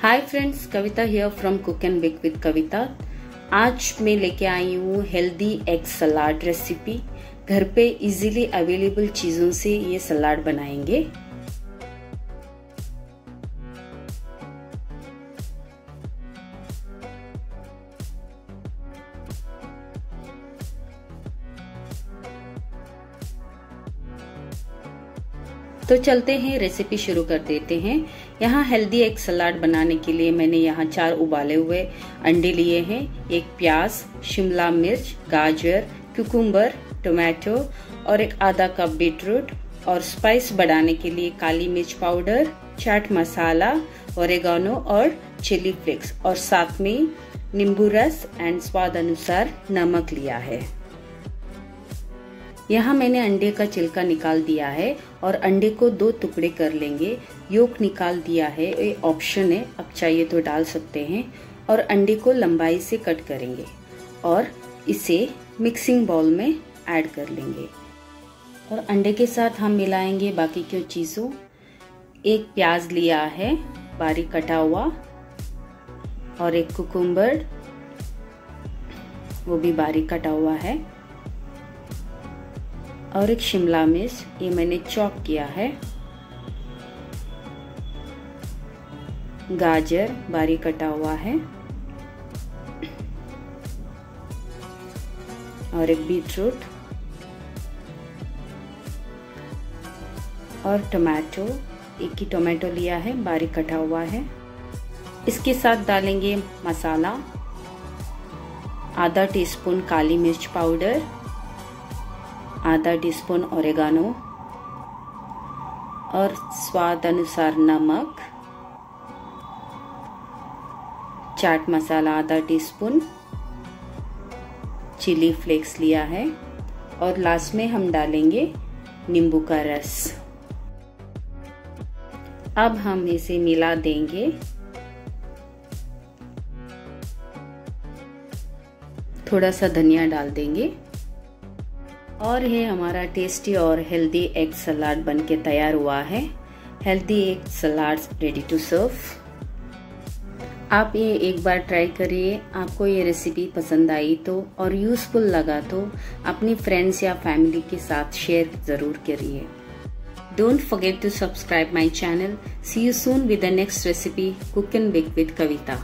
Hi friends Kavita here from cook and bake with Kavita आज मैं लेके आई हूँ हेल्दी एग सलाद रेसिपी घर पे इजीली अवेलेबल चीज़ों से ये सलाद बनाएँगे। तो चलते हैं रेसिपी शुरू कर देते हैं। यहाँ हेल्दी एग सलाद बनाने के लिए मैंने यहाँ चार उबाले हुए अंडे लिए हैं। एक प्याज, शिमला मिर्च, गाजर कुकुम्बर टोमेटो और एक आधा कप बीटरूट और स्पाइस बढ़ाने के लिए काली मिर्च पाउडर चाट मसाला ओरेगानो और चिली फ्लेक्स और साथ में नींबू रस एंड स्वाद अनुसार नमक लिया है। यहाँ मैंने अंडे का छिलका निकाल दिया है और अंडे को दो टुकड़े कर लेंगे। योक निकाल दिया है, ये ऑप्शन है, आप चाहिए तो डाल सकते हैं और अंडे को लंबाई से कट करेंगे और इसे मिक्सिंग बाउल में ऐड कर लेंगे। और अंडे के साथ हम मिलाएँगे बाकी की चीज़ों। एक प्याज लिया है, बारीक कटा हुआ और एक कुकुम्बर वो भी बारीक कटा हुआ है। और एक शिमला मिर्च ये मैंने चॉप किया है। गाजर बारीक कटा हुआ है। और एक बीटरूट। और टमाटो, एक ही टोमेटो लिया है, बारीक कटा हुआ है। इसके साथ डालेंगे मसाला, आधा टीस्पून काली मिर्च पाउडर। आधा टीस्पून ओरेगानो और स्वाद अनुसार नमक, चाट मसाला आधा टीस्पून, चिली फ्लेक्स लिया है और लास्ट में हम डालेंगे नींबू का रस। अब हम इसे मिला देंगे। थोड़ा सा धनिया डाल देंगे। और ये हमारा टेस्टी और हेल्दी एग सलाद बन के तैयार हुआ है। Healthy egg salad ready to serve आप ये एक बार ट्राई करिए। आपको ये रेसिपी पसंद आई तो और यूज़फुल लगा तो अपनी फ्रेंड्स या फैमिली के साथ शेयर ज़रूर करिए। Don't forget to subscribe my channel see you soon with the next recipe cook and bake with Kavita